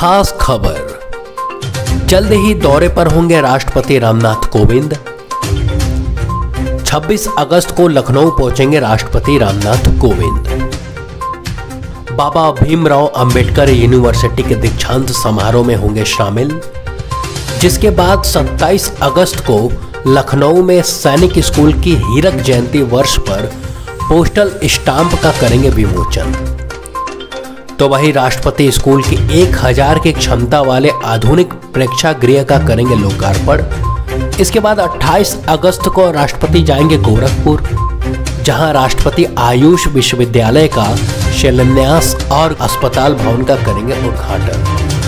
खास खबर। जल्द ही दौरे पर होंगे राष्ट्रपति रामनाथ कोविंद। 26 अगस्त को लखनऊ पहुँचेंगे राष्ट्रपति रामनाथ कोविंद। बाबा भीमराव अंबेडकर यूनिवर्सिटी के दीक्षांत समारोह में होंगे शामिल, जिसके बाद 27 अगस्त को लखनऊ में सैनिक स्कूल की हीरक जयंती वर्ष पर पोस्टल स्टाम्प का करेंगे विमोचन। तो वही राष्ट्रपति स्कूल की 1000 की क्षमता वाले आधुनिक प्रेक्षा गृह का करेंगे लोकार्पण। इसके बाद 28 अगस्त को राष्ट्रपति जाएँगे गोरखपुर, जहाँ राष्ट्रपति आयुष विश्वविद्यालय का शिलान्यास और अस्पताल भवन का करेंगे उद्घाटन।